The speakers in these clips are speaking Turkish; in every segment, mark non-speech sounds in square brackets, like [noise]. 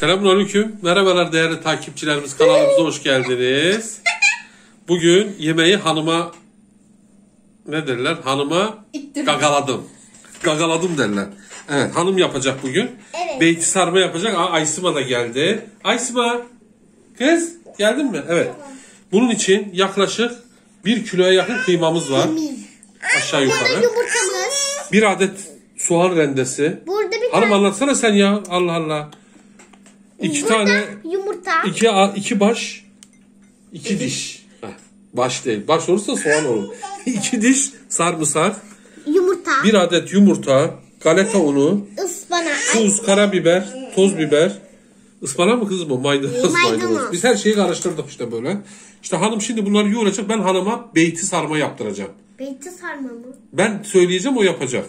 Selamünaleyküm. Merhabalar değerli takipçilerimiz. Kanalımıza hoş geldiniz. Bugün yemeği hanıma ne derler? Hanıma İttim. gagaladım. Gagaladım derler. Evet hanım yapacak bugün. Evet. Beyti sarma yapacak. Aa, Aysima da geldi. Aysima kız geldin mi? Evet. Bunun için yaklaşık bir kiloya yakın kıymamız var. Aşağı yukarı. yumurtamız. Bir adet soğan rendesi. Burada bir Hanım anlatsana sen ya. Allah Allah. İki burada tane yumurta. İki, iki baş, iki diş. Heh, baş değil. Baş olursa soğan olur. [laughs] iki diş sarımsak, Yumurta. bir adet yumurta, galeta unu, ıspanak. tuz, karabiber, toz biber. Ispanak mı kız mı? Maydanoz, Maydanoz. maydanoz. Biz her şeyi karıştırdık işte böyle. İşte hanım şimdi bunları yoğuracak. Ben hanıma beyti sarma yaptıracağım. Beyti sarma mı? Ben söyleyeceğim o yapacak.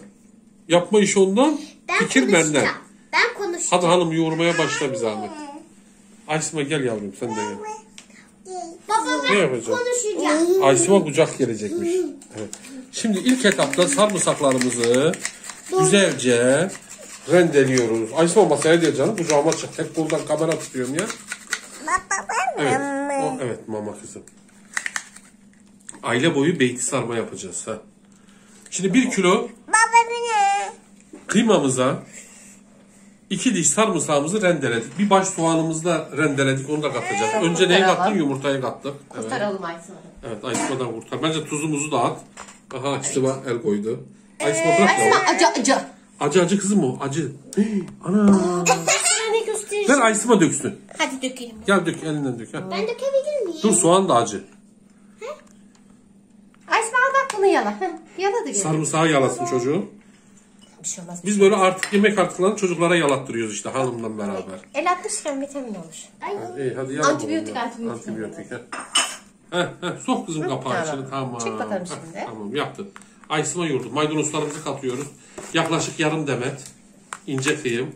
Yapma işi ondan, Ben fikir benden. Ben konuşacağım. Hadi hanım yoğurmaya başla bir zahmet. Aysima gel yavrum sen de gel. Baba Ne ben yapacağım? konuşacağım. Aysim'a kucak gelecekmiş. Evet. Şimdi ilk etapta sarımsaklarımızı güzelce rendeliyoruz. Aysim'a masaya değil canım. Kucağıma çık. Hep buradan kamera tutuyorum ya. Evet. O, evet mama kızım. Aile boyu beyti sarma yapacağız. Ha. Şimdi bir kilo Baba kıymamıza iki diş sarımsağımızı rendeledik. Bir baş soğanımızı da rendeledik. Onu da katacağız. Önce neyi kattık? Yumurtayı kattık. Evet. Kurtaralım Aysun'u. Evet Aysma'dan kurtar. Bence tuzumuzu da at. Aha Aysma el koydu. Aysma bırak Aysma ya. acı acı. Acı acı kızım o acı. Hii, [gasps] Ana. Ne göstereceğim? Ver Aysma döksün. Hadi dökelim. Gel dök elinden dök. Ha. Ben dökebilir miyim? Dur soğan da acı. Al bak bunu yala. Heh, Yala da gel. Sarımsağı yalasın çocuğu. Bir şey olmaz. Biz böyle artık yemek artıklarını çocuklara yalattırıyoruz işte hanımla beraber. El atmışken vitamin olur. Ay. İyi hadi yala. Antibiyotik, antibiyotik. Antibiyotik. ha. Heh, heh, sok kızım kapağı tamam. içine tamam. Çık bakalım Heh, şimdi. Tamam yaptın. Aysma yoğurdu. Maydanozlarımızı katıyoruz. Yaklaşık yarım demet. ince kıyım.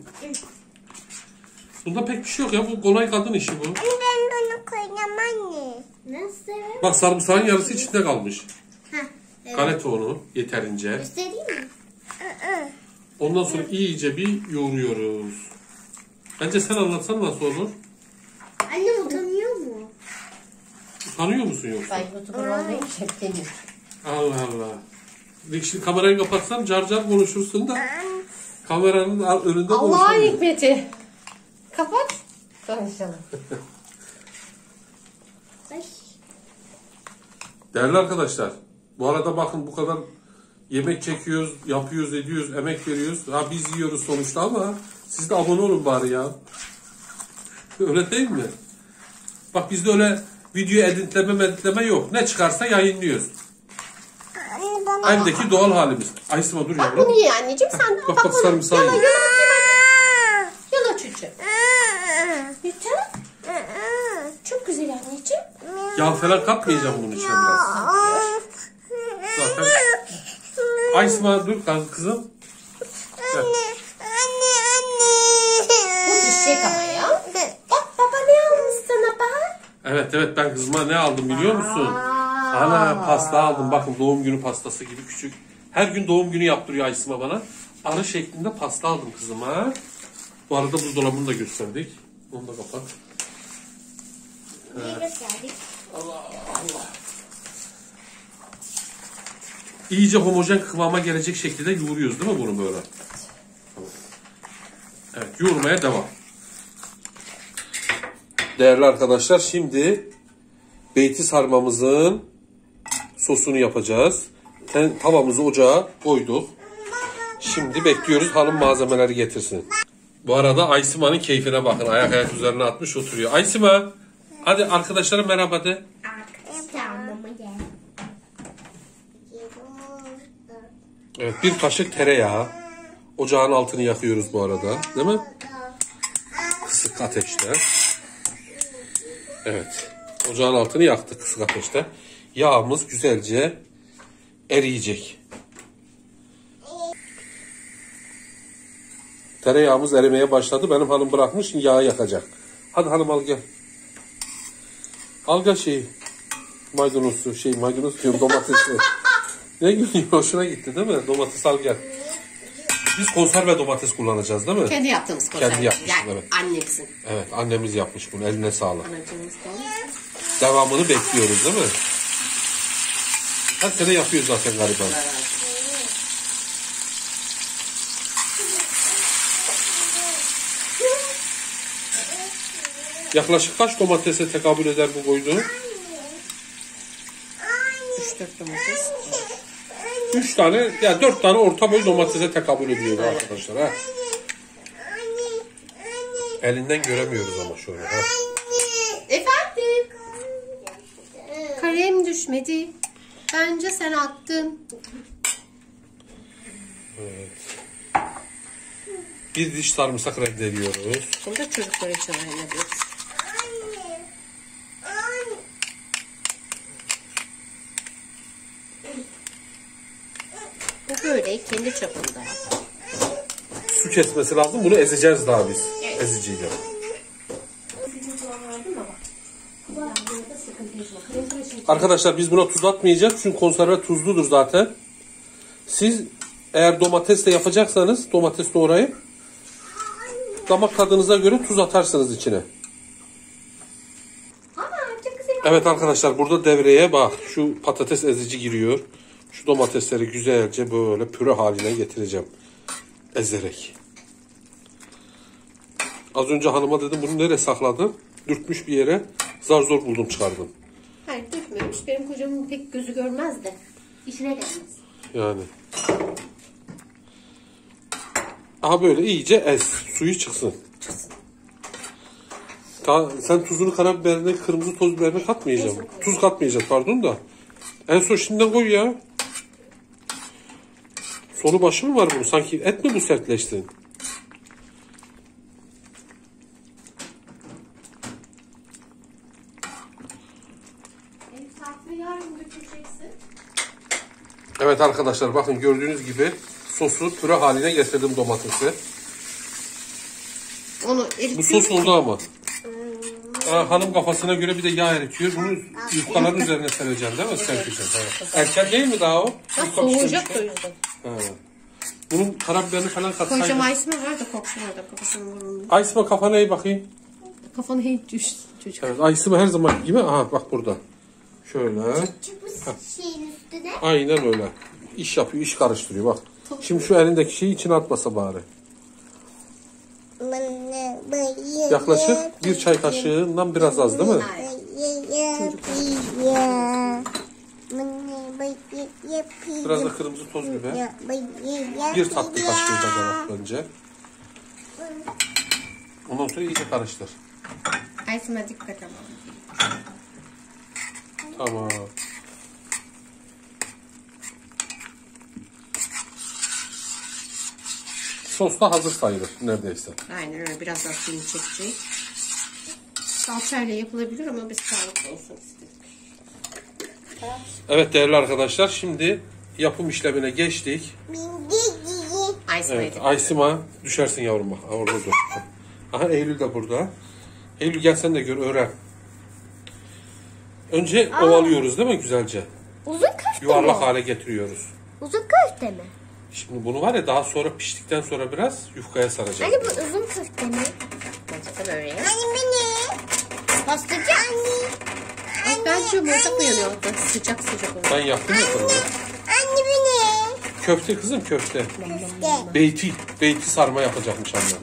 Bunda pek bir şey yok ya. Bu kolay kadın işi bu. Ben bunu koyacağım anne. Nasıl? Bak sarımsağın yarısı içinde kalmış. Heh. Evet. Galeta unu yeterince. Göstereyim mi? Ondan sonra iyice bir yoğuruyoruz. Bence sen anlatsan nasıl olur? Annem utanıyor mu? Utanıyor musun yoksa? Ben YouTuber olmayı hep deniyorum. Allah Allah. Şimdi kamerayı kapatsam car car konuşursun da kameranın al- önünde Allah'ın konuşamıyorsun. hikmeti. Kapat. Konuşalım. Değerli arkadaşlar, bu arada bakın bu kadar yemek çekiyoruz, yapıyoruz, ediyoruz, emek veriyoruz. Ha biz yiyoruz sonuçta ama siz de abone olun bari ya. Öyle değil mi? Bak bizde öyle video editleme meditleme yok. Ne çıkarsa yayınlıyoruz. Evdeki doğal halimiz. Aysima dur Bak yavrum. bunu ye anneciğim sen. Bak, Bak, bunu. sarımsağı Yala ye. yala bakayım anne. Yala çocuğum. Lütfen. Çok güzel anneciğim. Yağ falan katmayacağım bunun içine biraz. Aysima dur kız- kızım. Gel. Bu düşecek ama ya. Bak baba ne almış sana bak. Evet evet ben kızıma ne aldım biliyor musun? Ana pasta aldım. Bakın doğum günü pastası gibi küçük. Her gün doğum günü yaptırıyor Aysima bana. Arı şeklinde pasta aldım kızıma. Bu arada buzdolabını da gösterdik. Onu da kapat. Niye gösterdik? İyice homojen kıvama gelecek şekilde yoğuruyoruz değil mi bunu böyle? Evet yoğurmaya devam. Değerli arkadaşlar şimdi beyti sarmamızın sosunu yapacağız. Tavamızı ocağa koyduk. Şimdi bekliyoruz hanım malzemeleri getirsin. Bu arada Aysima'nın keyfine bakın. Ayak ayak üzerine atmış oturuyor. Aysima hadi arkadaşlara merhaba de. Tamam gel. Evet bir kaşık tereyağı. Ocağın altını yakıyoruz bu arada. Değil mi? Kısık ateşte. Evet. Ocağın altını yaktık kısık ateşte. Yağımız güzelce eriyecek. Tereyağımız erimeye başladı. Benim hanım bırakmış şimdi yağı yakacak. Hadi hanım al gel. Al gel şeyi. Maydanozu şey maydanoz diyorum domatesi. [laughs] ne gülüyor hoşuna gitti değil mi? Domates al gel. Biz konserve domates kullanacağız değil mi? Kendi yaptığımız konserve. yapmışsın, Yani evet. annemizin. Evet annemiz yapmış bunu. Eline sağlık. Anacığımızdan. Devamını bekliyoruz değil mi? Her sene yapıyor zaten galiba. Yaklaşık kaç domatese tekabül eder bu koyduğun? 3-4 domates. Üç tane, ya dört tane orta boy domatese tekabül ediyor arkadaşlar. Ha. Elinden göremiyoruz ama şöyle. Ha. Efendim? Kalem düşmedi. Bence sen attın. Bir diş sarımsak rendeliyoruz. Bunu da çocuklar için öğrenebiliriz. Bu böyle kendi çapında. Su kesmesi lazım. Bunu ezeceğiz daha biz. Eziciyle. Arkadaşlar biz buna tuz atmayacağız. Çünkü konserve tuzludur zaten. Siz eğer domatesle yapacaksanız domates doğrayıp damak tadınıza göre tuz atarsınız içine. Ama çok güzel. Evet arkadaşlar burada devreye bak. Şu patates ezici giriyor. Şu domatesleri güzelce böyle püre haline getireceğim. Ezerek. Az önce hanıma dedim bunu nereye sakladın? Dürtmüş bir yere. Zar zor buldum çıkardım. Hayır dökmemiş. Benim kocamın pek gözü görmez de. İşine gelmez. Yani. Aha böyle iyice ez. Suyu çıksın. Ta, sen tuzunu karabiberine, kırmızı toz biberine katmayacağım. Tuz katmayacağız pardon da. En son şimdiden koy ya. Sonu başı mı var bunun? Sanki et mi bu sertleşti? Evet arkadaşlar bakın gördüğünüz gibi sosu püre haline getirdim domatesi. Onu Bu sos oldu ama. Ha, hanım kafasına göre bir de yağ eritiyor. Bunu yufkaların üzerine sereceksin değil mi? Serpeceksin. Ha. Erken değil mi daha o? Ha, soğuyacak da o yüzden. Ha. Bunun karabiberini falan Koyacağım katsaydın. Aysma var da koksun orada kafasını vurun. Aysma kafana iyi bakayım. Kafanı hiç düştü çocuk. Evet Aysma her zaman gibi. Aha bak burada. Şöyle. Bu şeyin üstüne. Aynen öyle. İş yapıyor, iş karıştırıyor bak. Şimdi şu elindeki şeyi içine atmasa bari. Yaklaşık bir çay kaşığından biraz az değil mi? Biraz da kırmızı toz biber. Bir tatlı kaşığı da önce. Ondan sonra iyice karıştır. Aysma dikkat ama. Tamam. Sos da hazır sayılır neredeyse. Aynen öyle biraz daha suyunu çekecek. Salçayla yapılabilir ama biz sağlıklı olsun istedik. Evet değerli arkadaşlar şimdi yapım işlemine geçtik. Aysma Evet. Aysima düşersin yavrum bak. Orada dur. Aha Eylül de burada. Eylül gel sen de gör öğren. Önce ovalıyoruz değil mi güzelce? Uzun köfte Yuvarlak mi? hale getiriyoruz. Uzun köfte mi? Şimdi bunu var ya daha sonra piştikten sonra biraz yufkaya saracağız. Anne bu uzun köfte mi? Bence de böyle. Anne bu ne? Pastacı anne. Ay, bence yumurta koyuyor orada. Sıcak sıcak olur. Ben yaptım ya sana. Anne bu ne? Köfte kızım köfte. Köfte. Beyti, beyti sarma yapacakmış annem.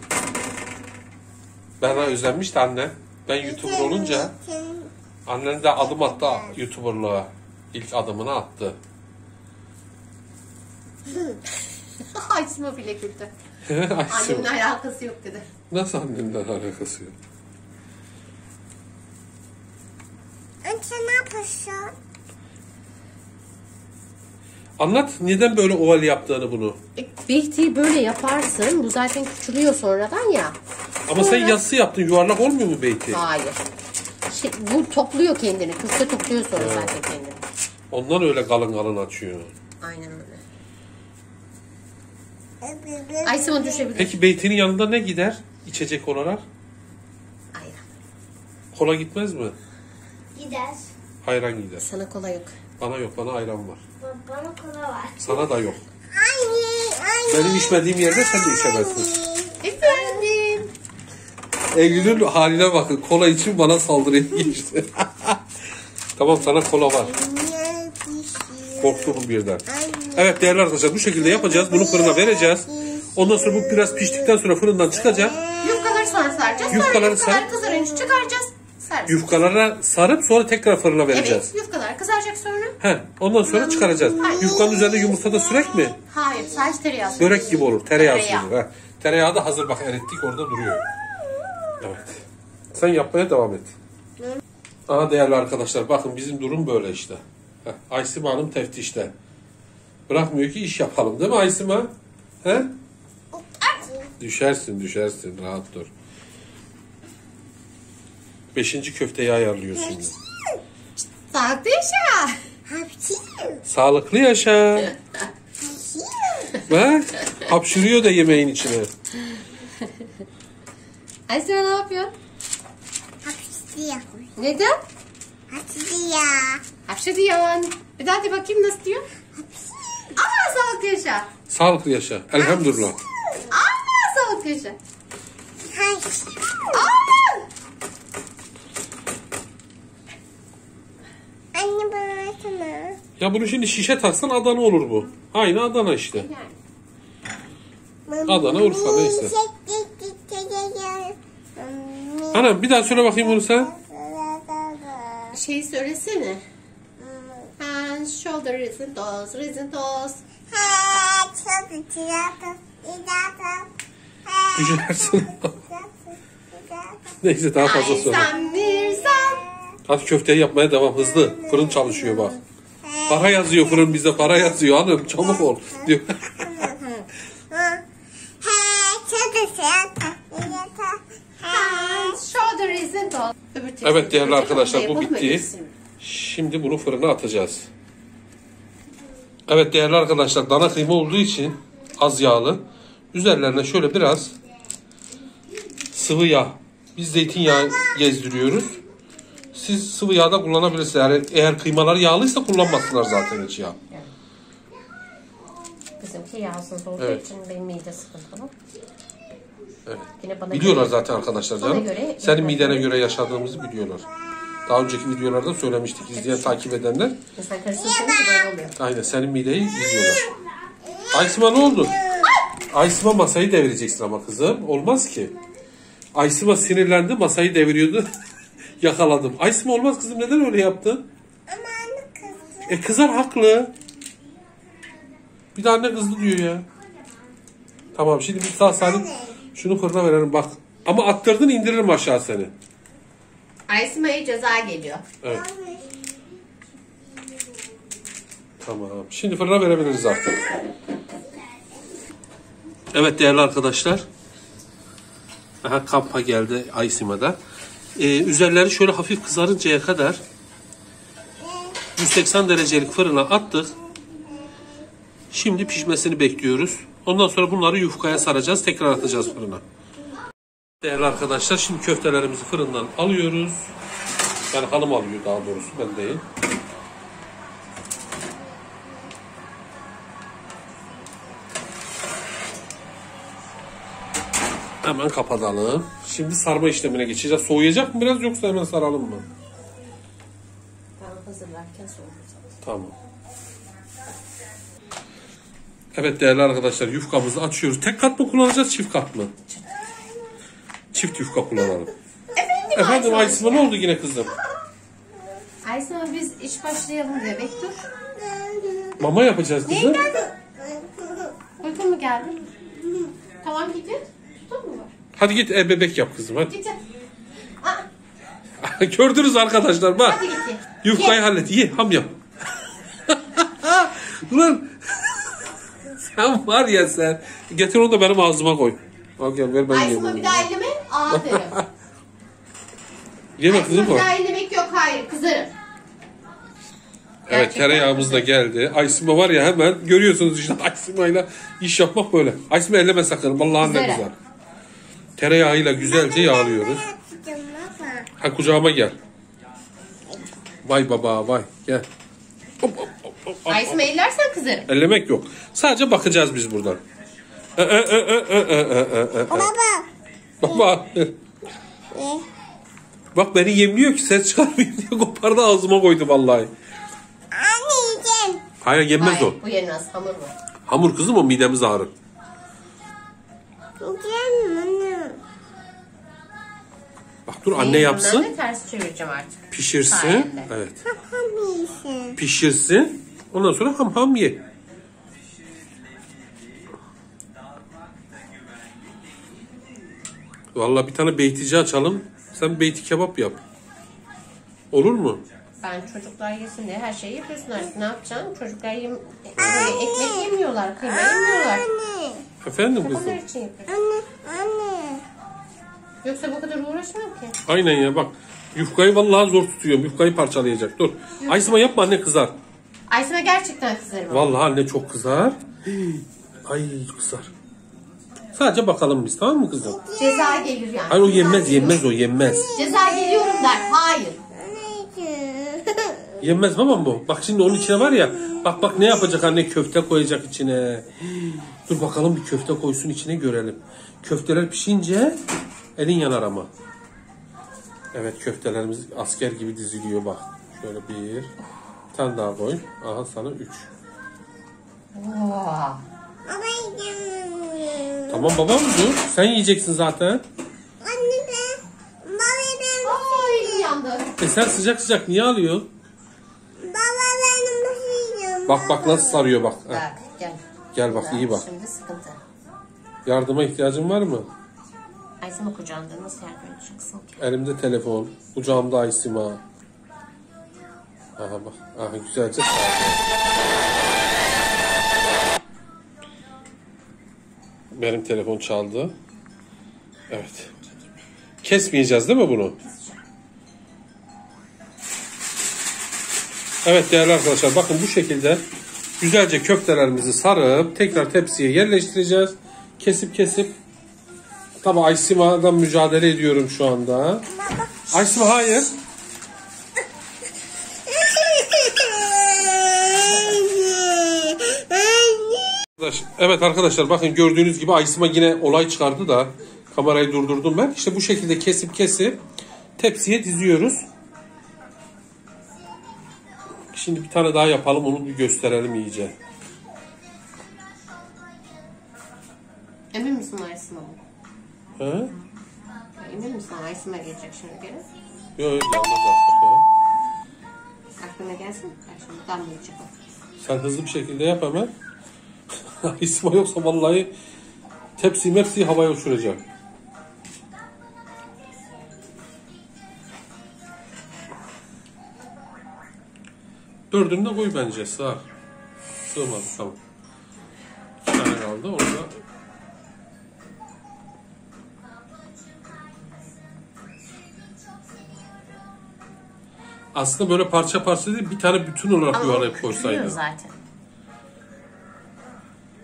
Bana özlenmiş de anne. Ben YouTuber olunca annen de adım attı YouTuber'lığa. İlk adımını attı. [laughs] Aysma bile güldü. Annemin alakası yok dedi. Nasıl annemden alakası yok? Sen ne yapıyorsun? Anlat neden böyle oval yaptığını bunu. E, Beytiyi böyle yaparsın. Bu zaten küçülüyor sonradan ya. Ama sen yassı yaptın yuvarlak olmuyor mu beyti? Hayır. Şey, bu topluyor kendini. Köfte topluyor sonra zaten kendini. Ondan öyle kalın kalın açıyor. Aynen öyle. Aysma düşebilir. Peki beytinin yanında ne gider içecek olarak? Aynen. Kola gitmez mi? Gider. Ayran gider. Sana kolay yok. Bana yok bana ayran var. Bana kola var. Sana da yok. Anne, Benim içmediğim yerde sen de içemezsin. Efendim. Eylül'ün haline bakın. Kola için bana saldırıya [laughs] geçti. tamam sana kola var. Korktum birden. Evet değerli arkadaşlar bu şekilde yapacağız. Bunu fırına vereceğiz. Ondan sonra bu biraz piştikten sonra fırından çıkacak. Yufkaları sonra saracağız. Yufkaları sonra yufkalar sar. kızarınca çıkaracağız. Saracağız. Yufkalara sarıp sonra tekrar fırına vereceğiz. Evet yufkalar kızaracak sonra. He, ondan sonra çıkaracağız. Yufkanın üzerinde yumurta da sürek mi? Hayır sadece tereyağı. Börek gibi olur. Tereyağı Tereyağı. sürülür. Tereyağı da hazır bak erittik orada duruyor. Evet. Sen yapmaya devam et. Aha değerli arkadaşlar bakın bizim durum böyle işte. Heh, Aysima Hanım teftişte. Bırakmıyor ki iş yapalım değil mi Aysima? He? Düşersin düşersin rahat dur. Beşinci köfteyi ayarlıyor şimdi. Sağlıklı yaşa. Sağlıklı yaşa. Bak hapşırıyor da yemeğin içine. Aysel ne yapıyorsun? Neden? Hapşe diyorsun. Bir daha de bakayım nasıl diyor? Aa sağlıklı yaşa. Sağlıklı yaşa. Elhamdülillah. Aa sağlıklı yaşa. Aa! Anne bana versene. Ya bunu şimdi şişe taksan Adana olur bu. Aynı Adana işte. Adana, Urfa, neyse. Anam bir daha söyle bakayım bunu sen. Şeyi söylesene. Hand, shoulder, reason, toes, reason, toes. Düşersin. Neyse daha fazla söyle. Hadi köfteyi yapmaya devam hızlı. Fırın çalışıyor bak. Para yazıyor fırın bize para yazıyor hanım çabuk ol diyor. [laughs] Tepsi- Evet değerli arkadaşlar bu bitti. Şimdi bunu fırına atacağız. Evet değerli arkadaşlar dana kıyma olduğu için az yağlı. Üzerlerine şöyle biraz sıvı yağ. Biz zeytinyağı gezdiriyoruz. Siz sıvı yağ da kullanabilirsiniz. Yani eğer kıymalar yağlıysa kullanmasınlar zaten hiç yağ. Bizimki yağsız olduğu Evet. için benim mide sıkıntılı. Evet. Yine bana Biliyorlar göre- zaten arkadaşlar Bana canım. göre- Senin midene göre yaşadığımızı biliyorlar. Daha önceki videolarda söylemiştik izleyen takip edenler. İnsan karıştırırsanız böyle oluyor. Aynen senin mideyi izliyorlar. Aysima ne oldu? Aysima masayı devireceksin ama kızım. Olmaz ki. Aysima sinirlendi masayı deviriyordu. [laughs] Yakaladım. Aysima olmaz kızım neden öyle yaptın? E kızar haklı. Bir de anne kızdı diyor ya. Tamam şimdi bir sağ salim şunu fırına verelim bak. Ama attırdın indiririm aşağı seni. Aysima'ya ceza geliyor. Evet. Tamam. Şimdi fırına verebiliriz artık. Evet değerli arkadaşlar. Aha kampa geldi Aysima'da. Ee, üzerleri şöyle hafif kızarıncaya kadar 180 derecelik fırına attık. Şimdi pişmesini bekliyoruz. Ondan sonra bunları yufkaya saracağız. Tekrar atacağız fırına. Değerli arkadaşlar şimdi köftelerimizi fırından alıyoruz. Yani hanım alıyor daha doğrusu ben değil. Hemen kapatalım. Şimdi sarma işlemine geçeceğiz. Soğuyacak mı biraz yoksa hemen saralım mı? Ben hazırlarken soğutacağım. Tamam. Evet değerli arkadaşlar yufkamızı açıyoruz. Tek kat mı kullanacağız çift kat mı? Çift yufka kullanalım. Efendim, Efendim Aysima. Ne oldu yine kızım? Aysima biz iş başlayalım diyor. Bekle. Mama yapacağız kızım. geldin? Uykun mu geldi? Tamam gidin. Hadi git e, bebek yap kızım hadi. Aa, [laughs] Gördünüz arkadaşlar bak. hadi git. ye. Yufkayı Ye. hallet. Ye ham yap. [laughs] Ulan [laughs] sen var ya sen. Getir onu da benim ağzıma koy. Al gel ver ben yiyeyim. bir daha elleme. Aa derim. Yeme kızım bir o. daha ellemek yok. Hayır kızarım. Evet Gerçekten tereyağımız da geldi. Aysima var ya hemen görüyorsunuz işte Aysima'yla iş yapmak böyle. Aysima elleme sakın. Vallahi ne Güzel. güzel. Tereyağıyla güzelce yağlıyoruz. Ha kucağıma gel. Vay baba vay gel. Hop, hop, hop, hop, hop. Ellersen kızarım. Ellemek yok. Sadece bakacağız biz buradan. Ee. ee, ee, ee baba. Baba. Bak beni yemliyor ki ses çıkarmayayım diye kopardı ağzıma koydu vallahi. Anne yiyeceğim. Hayır yenmez Hayır, o. bu yenmez hamur var. Hamur kızım o midemiz ağrır. Yiyeceğim Bak dur anne yapsın. bunları ters çevireceğim artık. Pişirsin. Sayende. Evet. Yapamayısın. Pişirsin. Ondan sonra ham ham ye. Vallahi bir tane beytici açalım. Sen beyti kebap yap. Olur mu? Ben çocuklar yesin diye her şeyi yapıyorsun artık. Ne yapacaksın? Çocuklar yem böyle ekmek yemiyorlar, kıyma yemiyorlar. Efendim kızım? için. Anne. Anne. Yoksa bu kadar uğraşmam ki. Aynen ya bak. Yufkayı vallahi zor tutuyorum. Yufkayı parçalayacak. Dur. Aysima yapma anne kızar. Aysim'e gerçekten kızarım. Vallahi anne çok kızar. Ay kızar. Sadece bakalım biz tamam mı kızım? Ceza gelir yani. Hayır o yenmez yenmez o yenmez. Ceza geliyorum der. Hayır. Yenmez babam bu. Bak şimdi onun içine var ya. Bak bak ne yapacak anne köfte koyacak içine. Dur bakalım bir köfte koysun içine görelim. Köfteler pişince elin yanar ama. Evet köftelerimiz asker gibi diziliyor bak. Şöyle bir. Bir tane daha koy. Aha sana üç. Tamam babam dur. Sen yiyeceksin zaten. Anne ben. Baba ben. Ay yandı. E sen sıcak sıcak niye alıyorsun? Baba benim nasıl yiyeceğim? Bak bak nasıl sarıyor bak. Bak gel. Gel bak iyi bak. Şimdi sıkıntı. Yardıma ihtiyacın var mı? Aysim'e kucağında nasıl yardım edeceksin ki? Elimde telefon, kucağımda Aysima. Aha bak, aha güzelce Benim telefon çaldı. Evet. Kesmeyeceğiz değil mi bunu? Evet değerli arkadaşlar bakın bu şekilde güzelce köftelerimizi sarıp tekrar tepsiye yerleştireceğiz. Kesip kesip Tabi Aysima'dan mücadele ediyorum şu anda. Aysima hayır. Evet arkadaşlar bakın gördüğünüz gibi Aysima yine olay çıkardı da kamerayı durdurdum ben. İşte bu şekilde kesip kesip tepsiye diziyoruz. Şimdi bir tane daha yapalım onu bir gösterelim iyice. Emin misin Aysim'e bu? He? Emin misin Aysim'e gelecek şimdi geri? Yok yok yalnız yaptık ya. Aklına gelsin. Bak şimdi damlayacak o. Sen hızlı bir şekilde yap hemen. [laughs] İsmail yoksa vallahi tepsi mepsi havaya uçuracak. Dördünü de koy bence sığar. Sığmadı tamam. İki tane kaldı onu Aslında böyle parça parça değil bir tane bütün olarak Ama yuvarlayıp kırıyor zaten.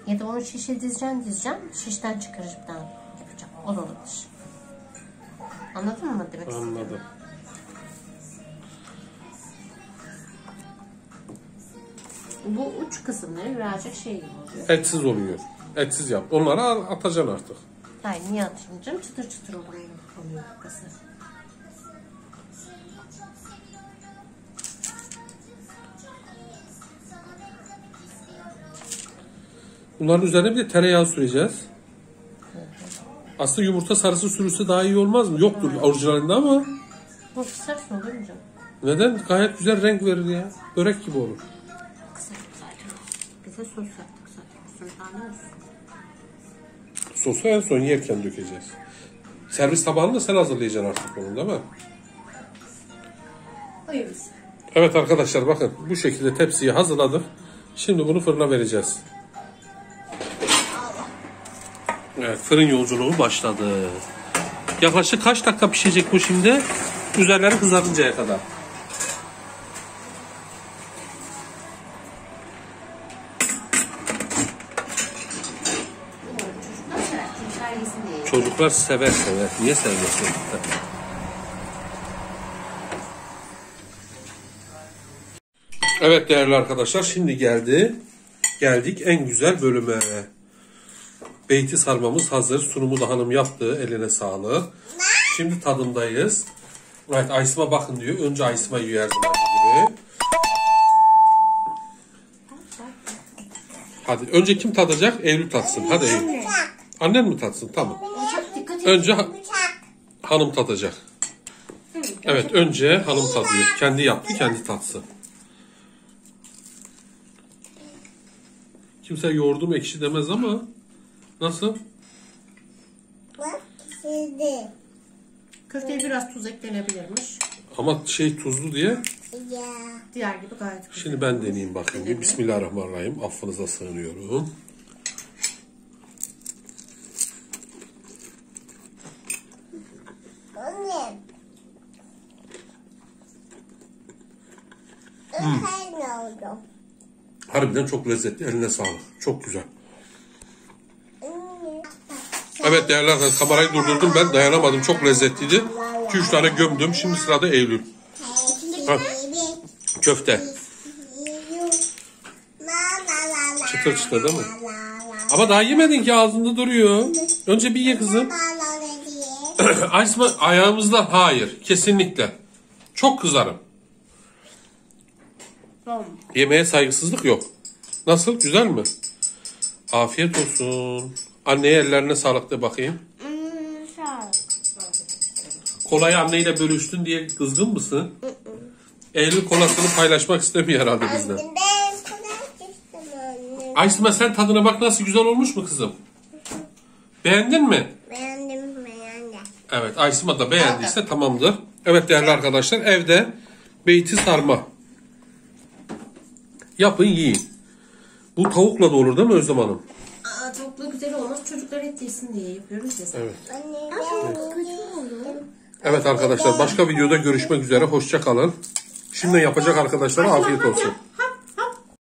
Ya da onu şişe dizeceksin dizeceksin. Şişten çıkarıp da yapacağım. O da olabilir. Anladın mı demek? Anladım. Bu uç kısımları birazcık şey gibi oluyor. Etsiz oluyor. Etsiz yap. Onları atacaksın artık. Hayır niye atayım canım? Çıtır çıtır oluyor. oluyor kısım. Bunların üzerine bir de tereyağı süreceğiz. Aslında yumurta sarısı sürülse daha iyi olmaz mı? Yoktur orijinalinde ama Bu kısarsın olur mu canım? neden? Gayet güzel renk verir ya. Börek gibi olur. Bize sos yaptık zaten. Sosu en son yerken dökeceğiz. Servis tabağını da sen hazırlayacaksın artık onun değil mi? Hayırlısı. Evet arkadaşlar bakın bu şekilde tepsiyi hazırladık. Şimdi bunu fırına vereceğiz. Evet fırın yolculuğu başladı. Yaklaşık kaç dakika pişecek bu şimdi? Üzerleri kızarıncaya kadar. Çocuklar sever. Çocuklar. Çocuklar sever. Niye sevmesin? Evet değerli arkadaşlar şimdi geldi. Geldik en güzel bölüme. Beyti sarmamız hazır. Sunumu da hanım yaptı. Eline sağlık. Şimdi tadındayız. Evet Aysma bakın diyor. Önce Aysma yiyor her zaman gibi. Hadi önce kim tadacak? Eylül tatsın. Hadi Eylül. Annen mi tatsın? Tamam. Önce ha- hanım tadacak. Evet önce hanım tadıyor. Kendi yaptı kendi tatsın. Kimse yoğurdum ekşi demez ama nasıl? Bak şimdi. Köfteye biraz tuz eklenebilirmiş. Ama şey tuzlu diye. Ya. Diğer gibi gayet güzel. Şimdi ben deneyeyim bakayım. Bir Bismillahirrahmanirrahim. Affınıza sığınıyorum. Anne. Hmm. ne oldu? Harbiden çok lezzetli. Eline sağlık. Çok güzel. Evet değerli arkadaşlar kamerayı durdurdum. Ben dayanamadım. Çok lezzetliydi. 2-3 tane gömdüm. Şimdi sırada Eylül. Ha, köfte. Çıtır çıtır değil mi? Ama daha yemedin ki ağzında duruyor. Önce bir ye kızım. [clears throat] Aysma ayağımızda hayır. Kesinlikle. Çok kızarım. Yemeğe saygısızlık yok. Nasıl? Güzel mi? Afiyet olsun. Anneye ellerine sağlık de bakayım. Kolayı anneyle bölüştün diye kızgın mısın? Eylül kolasını paylaşmak istemiyor herhalde bizden. Ben kadar istedim anne. Aysma sen tadına bak nasıl güzel olmuş mu kızım? Beğendin mi? Beğendim beğendim. Evet Aysma da beğendiyse tamamdır. Evet değerli arkadaşlar evde beyti sarma. Yapın yiyin. Bu tavukla da olur değil mi Özlem Hanım? Tavuklu güzel olmaz. Çocuklar et yesin diye yapıyoruz ya. Evet. Anne Evet arkadaşlar başka videoda görüşmek üzere. Hoşça kalın. Şimdi yapacak arkadaşlara afiyet olsun.